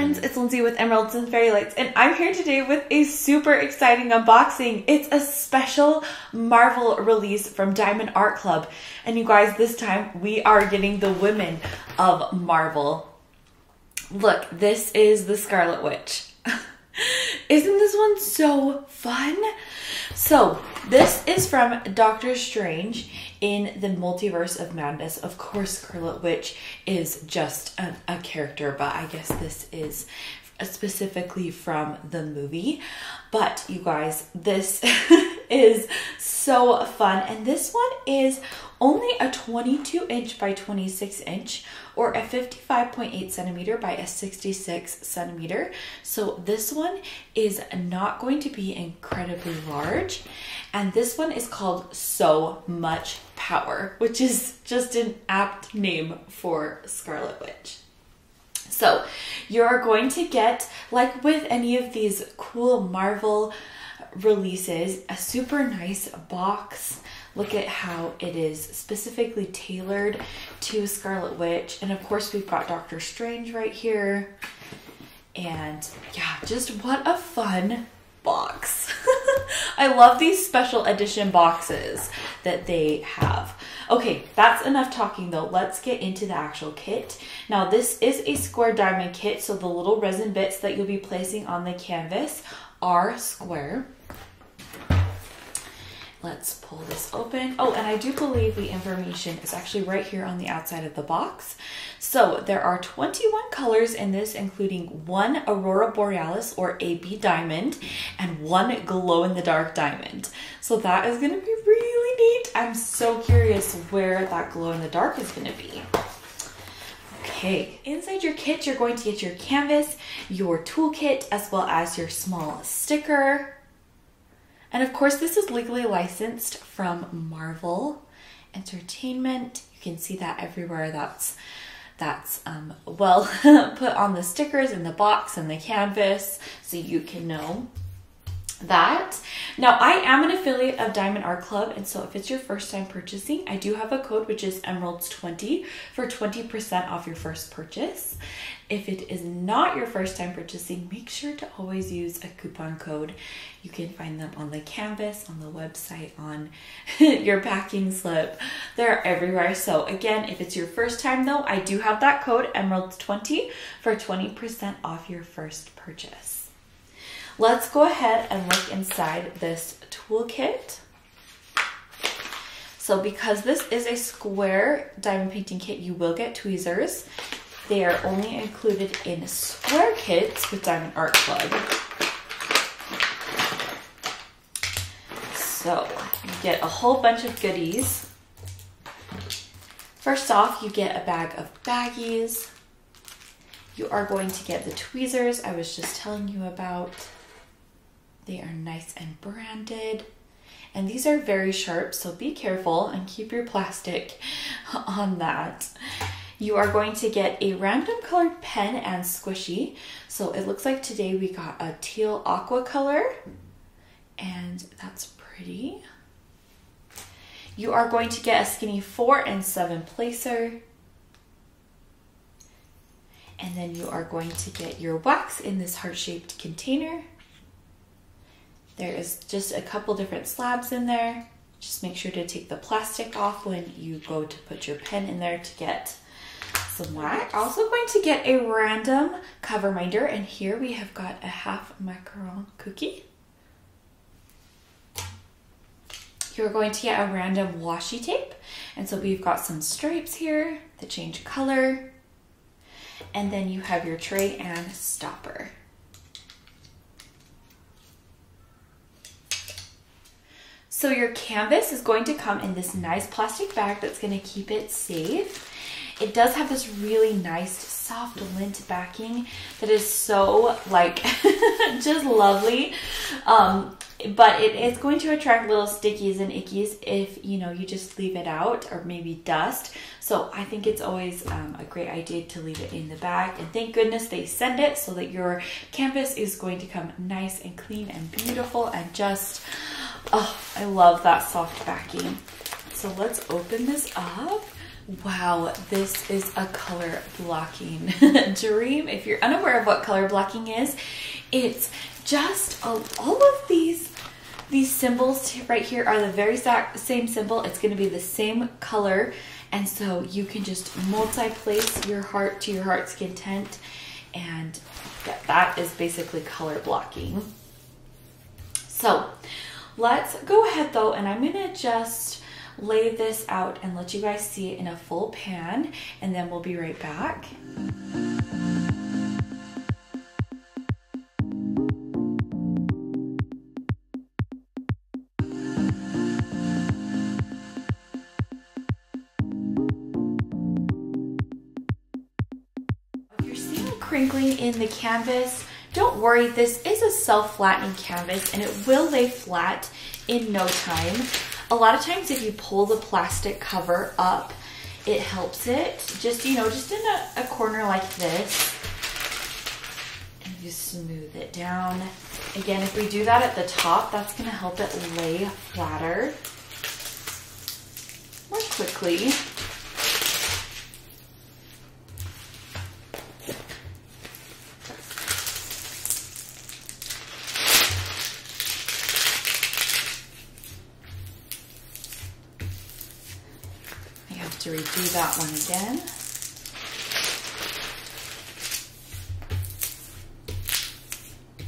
friends, it's Lindsay with Emeralds and Fairy Lights, and I'm here today with a super exciting unboxing. It's a special Marvel release from Diamond Art Club. And you guys, this time we are getting the women of Marvel. Look, this is the Scarlet Witch. Isn't this one so fun? So, this is from Doctor Strange in the Multiverse of Madness. Of course, Scarlet Witch is just a, a character, but I guess this is specifically from the movie. But you guys, this is so fun. And this one is only a 22 inch by 26 inch or a 55.8 centimeter by a 66 centimeter. So this one is not going to be incredibly large. And this one is called So Much Power, which is just an apt name for Scarlet Witch. So you're going to get, like with any of these cool Marvel releases, a super nice box. Look at how it is specifically tailored to Scarlet Witch. And of course, we've got Doctor Strange right here. And yeah, just what a fun box. I love these special edition boxes that they have. Okay, that's enough talking though. Let's get into the actual kit. Now this is a square diamond kit, so the little resin bits that you'll be placing on the canvas are square. Let's pull this open. Oh, and I do believe the information is actually right here on the outside of the box. So there are 21 colors in this, including one Aurora Borealis or AB diamond and one glow in the dark diamond. So that is gonna be really neat. I'm so curious where that glow in the dark is gonna be. Okay, inside your kit, you're going to get your canvas, your toolkit, as well as your small sticker, and of course, this is legally licensed from Marvel Entertainment. You can see that everywhere. That's that's um, well put on the stickers in the box and the canvas so you can know that. Now, I am an affiliate of Diamond Art Club, and so if it's your first time purchasing, I do have a code which is Emeralds20 for 20% off your first purchase. If it is not your first time purchasing, make sure to always use a coupon code. You can find them on the canvas, on the website, on your packing slip. They're everywhere. So, again, if it's your first time though, I do have that code Emeralds20 for 20% off your first purchase. Let's go ahead and look inside this toolkit. So because this is a square diamond painting kit, you will get tweezers. They are only included in square kits with Diamond Art Club. So you get a whole bunch of goodies. First off, you get a bag of baggies. You are going to get the tweezers I was just telling you about. They are nice and branded. And these are very sharp, so be careful and keep your plastic on that. You are going to get a random colored pen and squishy. So it looks like today we got a teal aqua color, and that's pretty. You are going to get a skinny four and seven placer. And then you are going to get your wax in this heart-shaped container. There is just a couple different slabs in there. Just make sure to take the plastic off when you go to put your pen in there to get some wax. Also going to get a random cover minder and here we have got a half macaron cookie. You're going to get a random washi tape. And so we've got some stripes here that change color. And then you have your tray and stopper. So your canvas is going to come in this nice plastic bag that's going to keep it safe. It does have this really nice soft lint backing that is so like just lovely. Um, but it is going to attract little stickies and ickies if you know you just leave it out or maybe dust so i think it's always um, a great idea to leave it in the bag and thank goodness they send it so that your canvas is going to come nice and clean and beautiful and just Oh, I love that soft backing. So let's open this up. Wow, this is a color blocking dream. If you're unaware of what color blocking is, it's just a, all of these these symbols right here are the very same symbol. It's going to be the same color. And so you can just multi-place your heart to your heart's content. And that is basically color blocking. So let's go ahead though, and I'm to just lay this out and let you guys see it in a full pan. And then we'll be right back. crinkling in the canvas, don't worry, this is a self-flattening canvas and it will lay flat in no time. A lot of times if you pull the plastic cover up, it helps it. Just, you know, just in a, a corner like this. And you smooth it down. Again, if we do that at the top, that's gonna help it lay flatter more quickly. To redo that one again.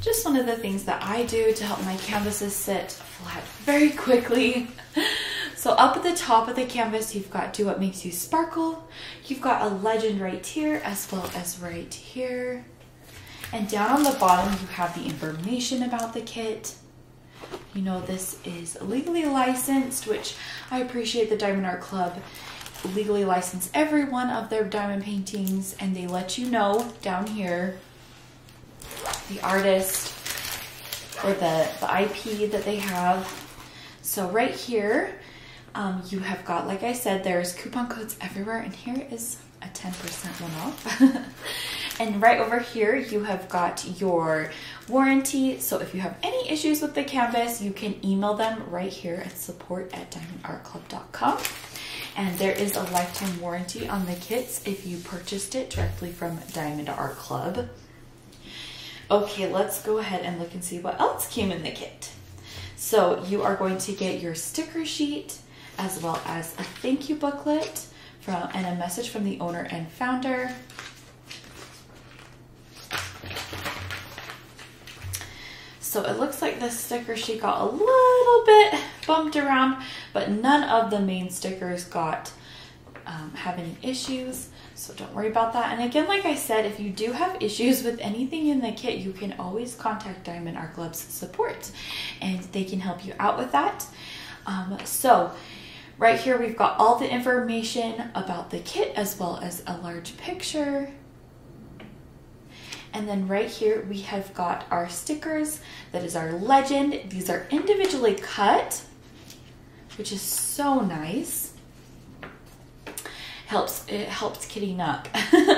Just one of the things that I do to help my canvases sit flat very quickly. So up at the top of the canvas, you've got Do What Makes You Sparkle. You've got a legend right here as well as right here. And down on the bottom, you have the information about the kit. You know, this is legally licensed, which I appreciate the Diamond Art Club legally license every one of their diamond paintings and they let you know down here the artist or the, the IP that they have. So right here, um, you have got, like I said, there's coupon codes everywhere and here is a 10% one off. and right over here, you have got your warranty. So if you have any issues with the canvas, you can email them right here at support at diamondartclub.com and there is a lifetime warranty on the kits if you purchased it directly from Diamond Art Club. Okay, let's go ahead and look and see what else came in the kit. So you are going to get your sticker sheet as well as a thank you booklet from and a message from the owner and founder. So it looks like the sticker sheet got a little bit bumped around, but none of the main stickers got um, have any issues. So don't worry about that. And again, like I said, if you do have issues with anything in the kit, you can always contact Diamond Art Club's support and they can help you out with that. Um, so right here, we've got all the information about the kit as well as a large picture and then right here, we have got our stickers. That is our legend. These are individually cut, which is so nice. Helps, it helps kitting up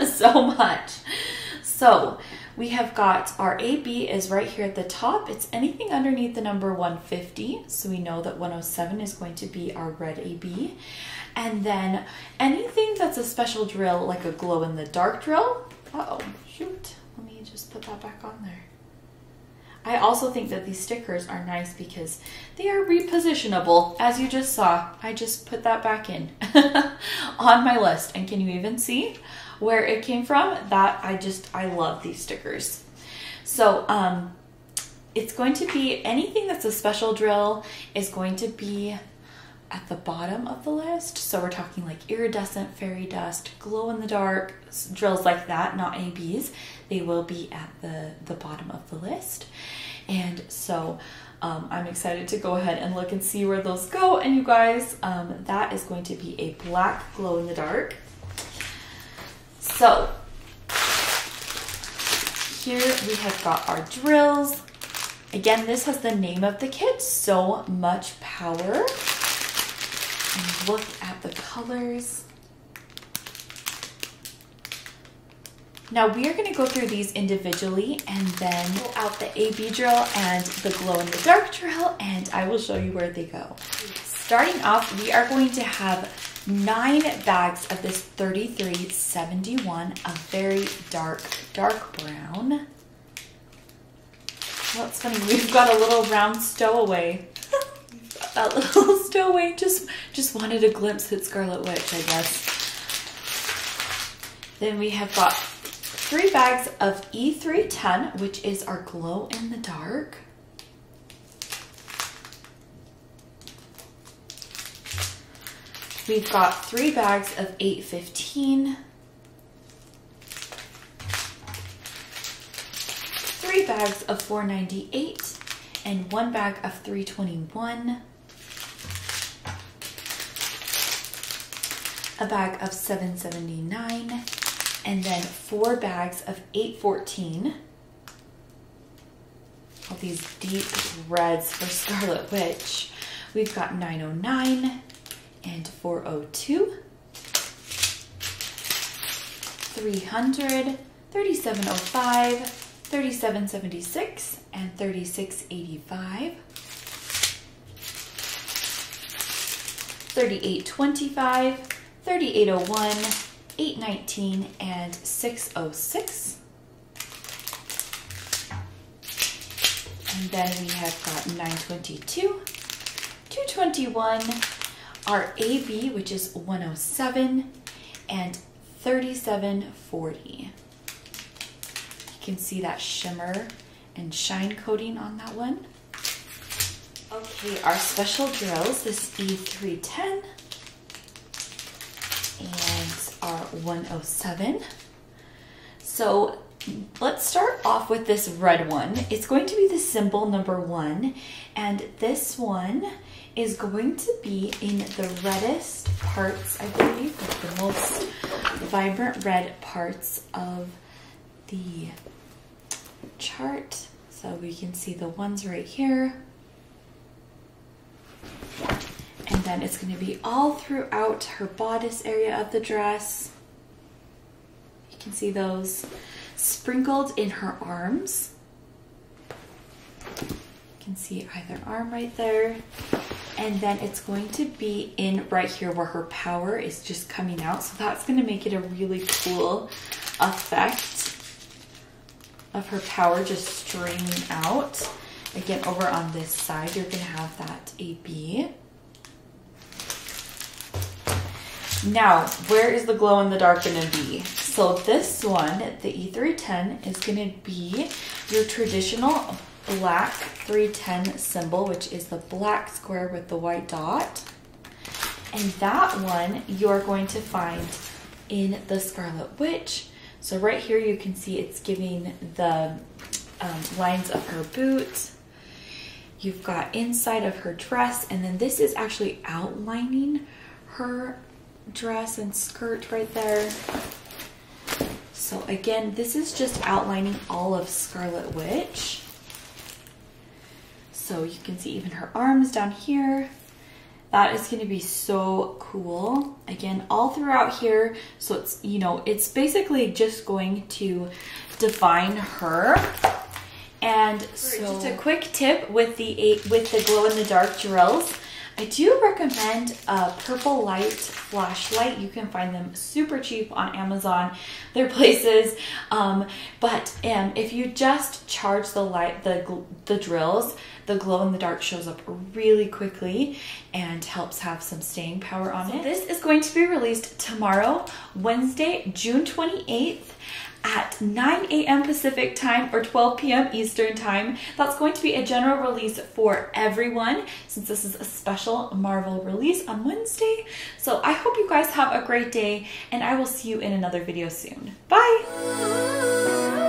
so much. So we have got our AB is right here at the top. It's anything underneath the number 150. So we know that 107 is going to be our red AB. And then anything that's a special drill, like a glow in the dark drill. Uh oh, shoot Let me just put that back on there. I also think that these stickers are nice because they are repositionable. As you just saw, I just put that back in on my list. And can you even see where it came from? That I just, I love these stickers. So, um, it's going to be anything that's a special drill is going to be at the bottom of the list. So we're talking like iridescent, fairy dust, glow in the dark, drills like that, not ABs. They will be at the, the bottom of the list. And so um, I'm excited to go ahead and look and see where those go. And you guys, um, that is going to be a black glow in the dark. So here we have got our drills. Again, this has the name of the kit, So Much Power look at the colors. Now we are going to go through these individually and then pull out the AB drill and the glow in the dark drill and I will show you where they go. Starting off, we are going to have nine bags of this 3371, a very dark, dark brown. Well, it's funny, we've got a little round stowaway. That little stowaway just, just wanted a glimpse at Scarlet Witch, I guess. Then we have got three bags of E310, which is our glow in the dark. We've got three bags of 815. Three bags of 498 and one bag of 321. A bag of 779 and then four bags of 814. All these deep reds for Scarlet Witch. We've got 909 and 402. 300, 3705, 3776, and 3685. 3825, 3801, 819 and 606. And then we have got 922, 221, our AB, which is 107, and 3740. You can see that shimmer and shine coating on that one. Okay, our special drills, this E310, and our 107. So let's start off with this red one. It's going to be the symbol number one, and this one is going to be in the reddest parts, I believe, the most vibrant red parts of the chart. So we can see the ones right here. Then it's going to be all throughout her bodice area of the dress. You can see those sprinkled in her arms. You can see either arm right there. And then it's going to be in right here where her power is just coming out. So that's going to make it a really cool effect of her power just streaming out. Again, over on this side, you're going to have that AB. Now, where is the glow in the dark to be? So this one, the E310, is going to be your traditional black 310 symbol, which is the black square with the white dot. And that one you're going to find in the Scarlet Witch. So right here you can see it's giving the um, lines of her boot. You've got inside of her dress, and then this is actually outlining her dress and skirt right there. So again, this is just outlining all of Scarlet Witch. So you can see even her arms down here. That is going to be so cool. Again, all throughout here. So it's, you know, it's basically just going to define her. And so just a quick tip with the eight, with the glow in the dark drills. I do recommend a purple light flashlight. You can find them super cheap on Amazon. They're places. Um, but um, if you just charge the light, the, the drills, the glow in the dark shows up really quickly and helps have some staying power on so it. This is going to be released tomorrow, Wednesday, June 28th at 9 a.m. Pacific time or 12 p.m. Eastern time. That's going to be a general release for everyone since this is a special Marvel release on Wednesday. So I hope you guys have a great day and I will see you in another video soon. Bye!